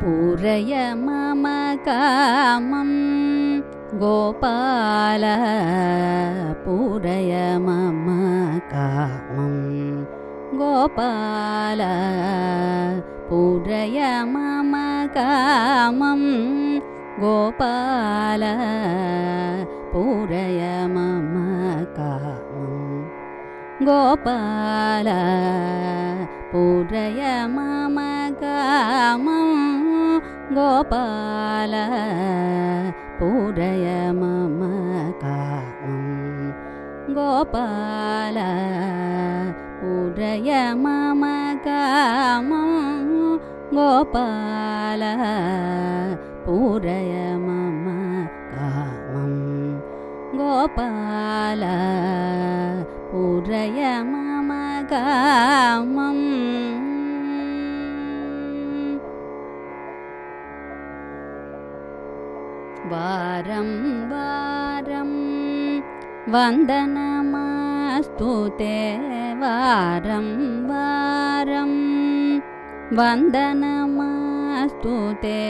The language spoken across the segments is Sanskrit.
पूरय मम कामं गोपाल पूरय मम कामं गोपाल पूरय मम कामं गोपाल पूरय मम कामं गोपाल पूरय मम कामं गोपाल पूरय मम कामं। गोपाल पूरय मम कामं। गोपाल पूरय मम कामं। गोपाल पूरय मम कामम् वारं वारं। वन्दनमास्तु ते वारं वारं। वन्दनमास्तु ते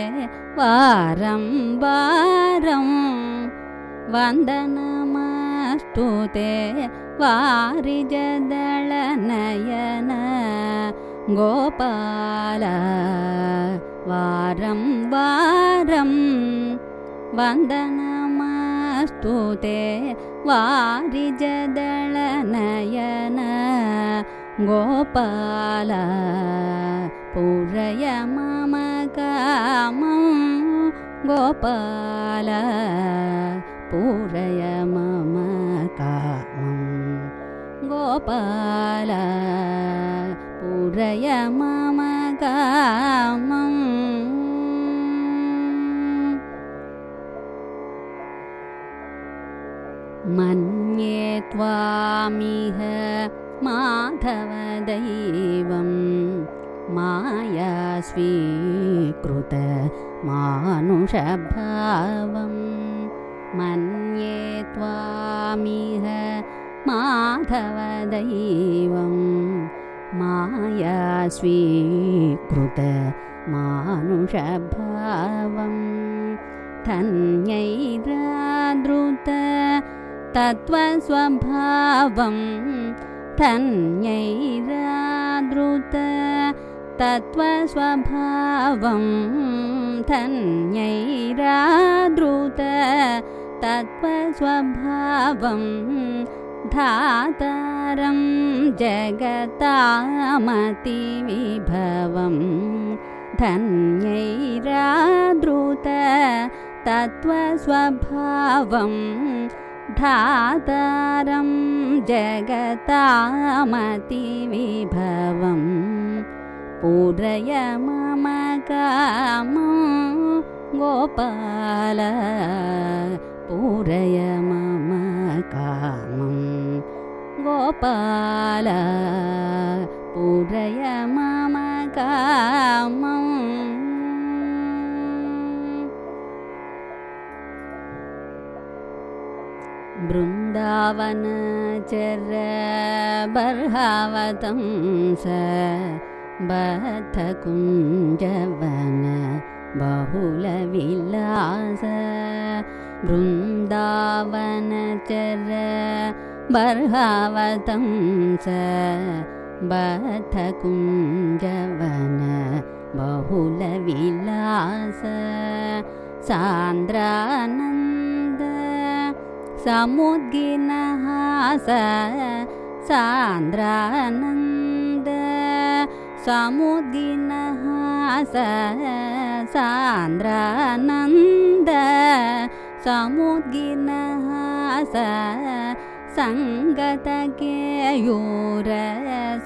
वारं वारं। वन्दनमास्तु ते वारिजदळनयन गोपाल वारं वारं वन्दनमास्तु ते वारिजदळनयन गोपाल पूरय मम कामं गोपाल पूरय मम कामं गोपाल पूरय मम कामम् मन्ये त्वामिह माधवदैवं। माया स्वीकृत मानुषभावं। मन्ये त्वामिह माधवदैवं। माया स्वीकृत मानुषभावं। धन्यैरादृत तत्त्वस्वभावं धन्यैरादृत तत्त्वस्वभावं धन्यैरादृत तत्त्वस्वभावं धातारं जगतामतिविभवं धन्यैरादृत तत्त्वस्वभावं धातारं जगतामतिविभवं पूरय मम कामं गोपाल पूरय मम कामं गोपाल पूरय मम कामम् बृन्दावनचर बर्हावतं स बद्धकुञ्जवन बहुलविलास। बृन्दावनचर बर्हावतं स बद्धकुञ्जवन बहुलविलास। सान्द्रानन्द समुद्गीनः सन्द्रानन्द। समुद्गीनः सन्द्रनन्द। समुद्गीनः सङ्गतकेयूर।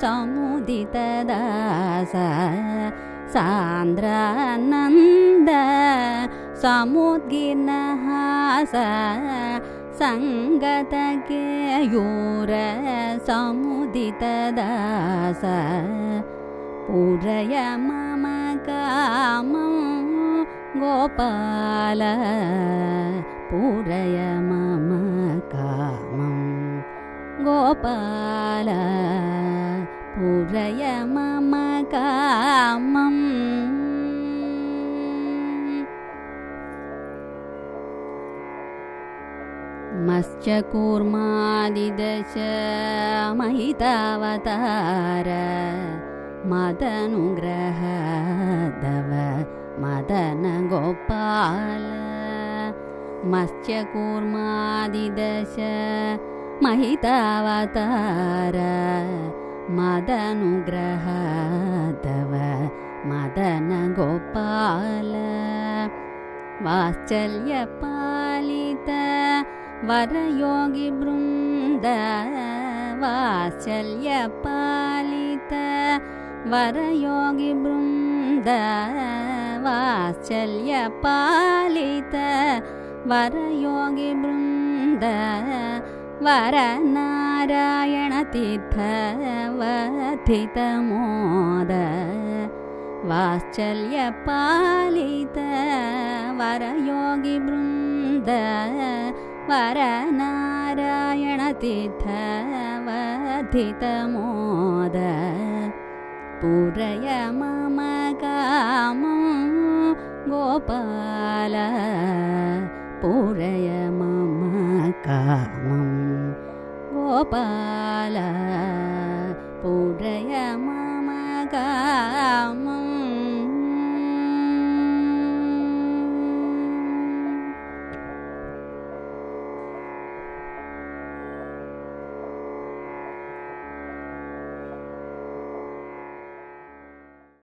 समुदितदास सान्द्रानन्द। समुद्गीनः स सङ्गतकेयूर समुदितदास पूरय मम कामं गोपाल। पूरय मम कामं गोपाल। पूरय मम कामम् कूर्मादिदश महितावतार। मदनुग्रह दव मदन गोपाल। मत्स्यकूर्मादिदश महितावतार। मदनुग्रह दव मदन गोपाल। वात्सल्यपालित वरयोगिवृन्द वात्सल्यपालित वरयोगिवृन्द वात्सल्यपालित वरयोगिवृन्द वरनारायणतीर्थवथितमोद वात्सल्यपालित। वरयोगिवृन्द वरनारायणतीर्थवथितमोद पूरय मम कामं गोपाल पूरय मम कामं गोपाल पूरय मम कामम्